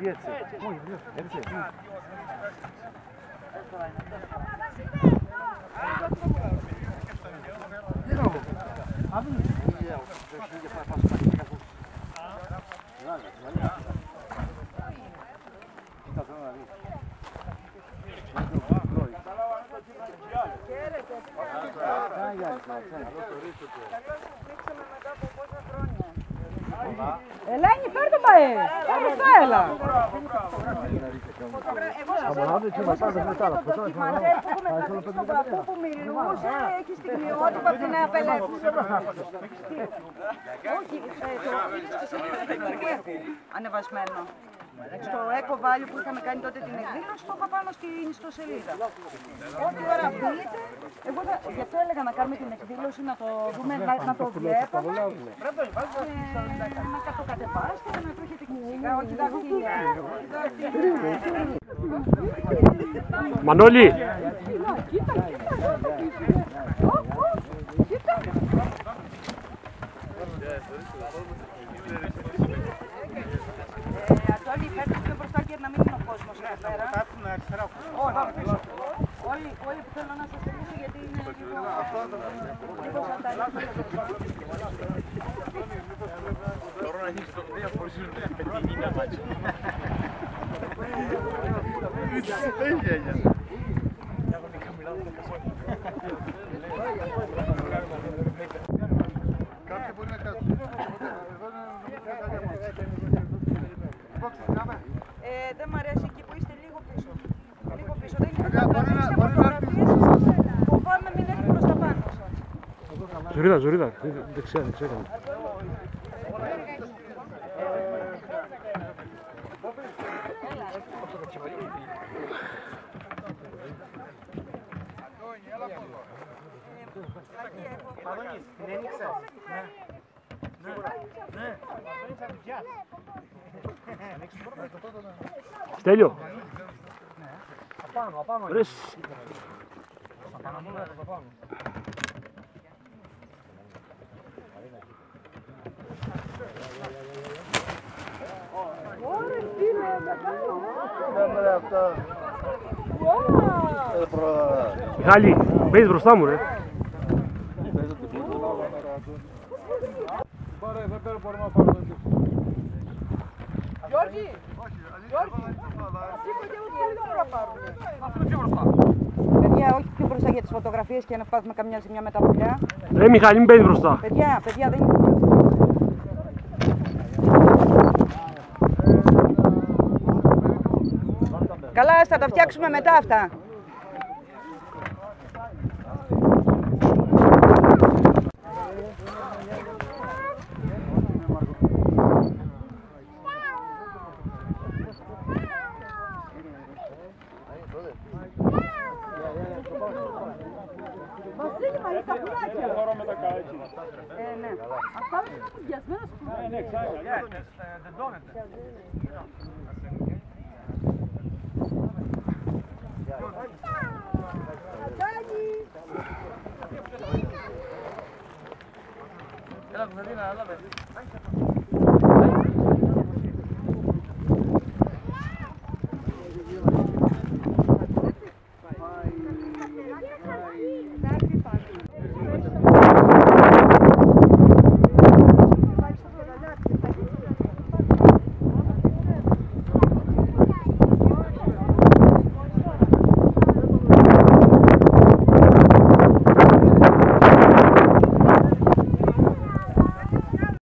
Yes, muy bien, gracias. Abi, ya, şimdi yapar pas pas. Ελένη, φέρ το μπαέ. Φέρ το έλα. Που μιλούσε, έχει στιγμιότυπα από την Νέα Πελέτη. Όχι, ε, το αφήνεις στη σελίδα του Εθνικού ανεβασμένο. Στο Eco Value που είχαμε κάνει τότε την εκδήλωση, το είχα πάνω στην ιστοσελίδα. Ό,τι ώρα μπείτε, εγώ θα, γι' αυτό έλεγα να κάνουμε την εκδήλωση, να το δούμε, να, να το βλέπουμε. Και να κατοκατεβάσετε, να το έχετε κοινικά, όχι δαχτυλιά. Μανώλη, Ε, Αντώνη, φέρτε πιο μπροστά και να μην είναι ο κόσμος εδώ πέρα. Όχι, όλοι, όλοι που θέλω να σας μιλήσω γιατί είναι λίγο... λίγο σαν τα Κάποιοι μπορεί να κάτσουν. Εδώ είναι Ε, δεν μ' αρέσει εκεί που είστε λίγο πίσω. Λίγο πίσω. Δεν είναι Παιδιά, μπορεί να- φωτογραφίες, μπορεί να φωτογραφίες. Φοβάμαι μην έρθει προς τα πάνω σας. Ζωρίδα, Ζωρίδα, δεξιά, δεξιά. κάνε. Στέλιο. Ρε, σ- Μιχάλη, μπαίνεις μπροστά μου ρε. Πάρε, εδώ πέρα μπορούμε να πάρουμε το Γιώργη, παιδιά, όχι πιο μπροστά για τις φωτογραφίες και να φτάσουμε καμιά ζημιά με τα πουλιά. Ρε Μιχάλη, μην μπαίνεις μπροστά. Παιδιά, παιδιά, δεν είναι... Καλά, θα τα φτιάξουμε μετά αυτά. Βασίλη, μα είναι τα πουλάκια. Ε, ναι. Αυτά δεν είναι Hello, Nadine, I love it.